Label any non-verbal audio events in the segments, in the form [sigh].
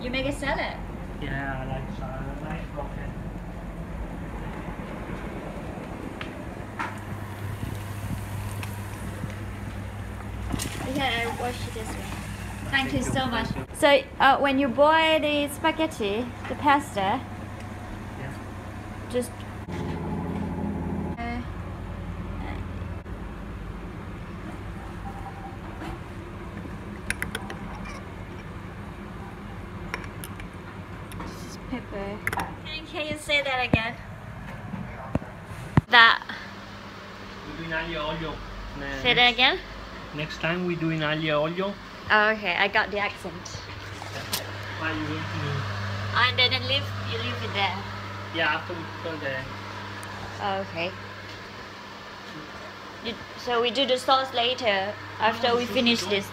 You make a salad. Yeah, I like salad. I like rocket. Okay, I wash it this way. Thank, you you, so much. So uh, when you boil the spaghetti, the pasta, Yeah. just uh, just. Can, can you say that again? That. We're doing aglio olio. Ne- Say that again. Next time we're doing aglio olio. Oh, okay, I got the accent. Why you going to And then leave you leave it there. Yeah, after we put on the Oh, okay. You, so we do the sauce later after we finish this.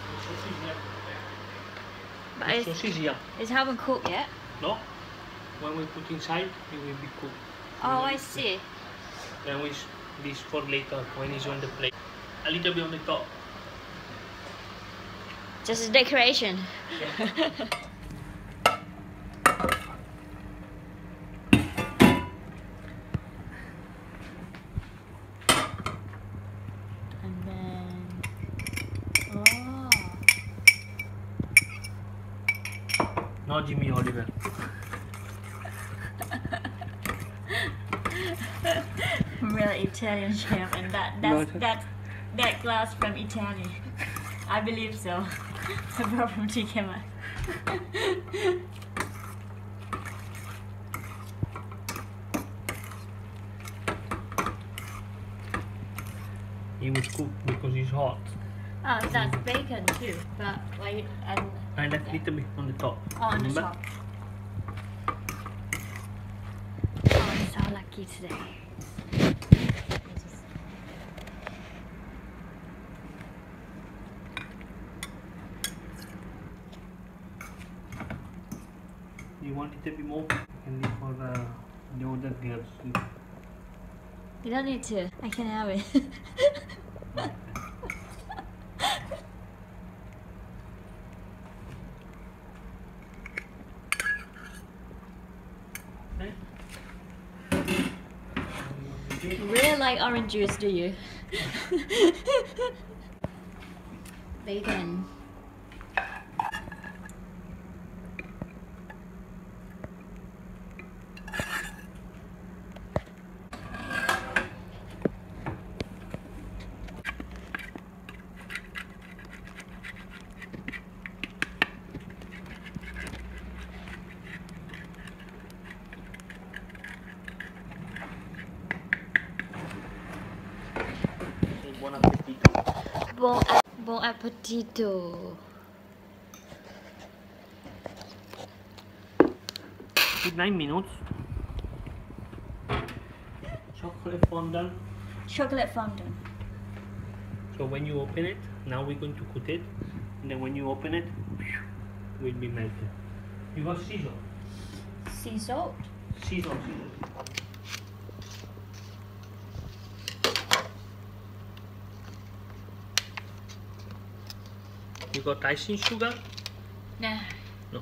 But it's, Sausage, yeah. it haven't cooked yet. No? When we put inside, it will be cooked. Oh, I see. Then we this for later when it's on the plate. A little bit on the top. Just a decoration. [laughs] and then, oh, No Jamie Oliver. [laughs] really Italian chef, and that No, that's it's- that that glass from Italy. I believe so. [laughs] I brought from Tikema. It will cook because it's hot. Oh, that's mm. bacon too, but wait, and And a little bit on the top. oh, on the top. Oh, I'm so lucky today. You want it a bit more? Leave for uh, the other girls. You don't need to. I can have it. Okay. Really like orange juice, do you? [laughs] Bacon. Okay, buon appetito. Bon, bon appetito. Put 9 minutes. Chocolate fondant. Chocolate fondant. So when you open it, now we're going to cut it. And then when you open it, will be melted. You got scissors? Sea salt. Scissors, scissors. Got icing sugar? Nah. No.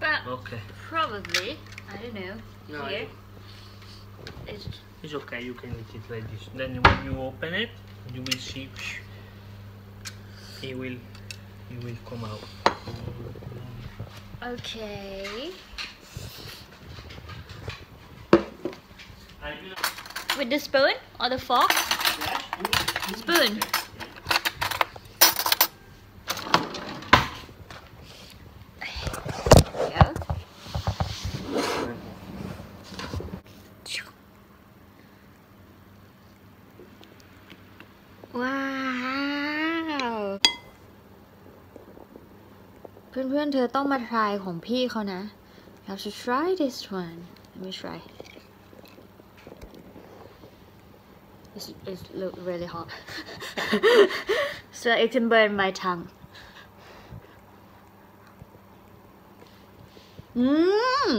But Okay. probably, I don't know. No, Here. It's It's okay, you can eat it like this. Then when you open it, you will see it will it will come out. okay. With the spoon or the fork? Spoon. ว้าว เพื่อนๆเธอต้องมา try ของพี่เขานะ You have to try this one Let me try It's, it look really hot so it can burn my tongue อืม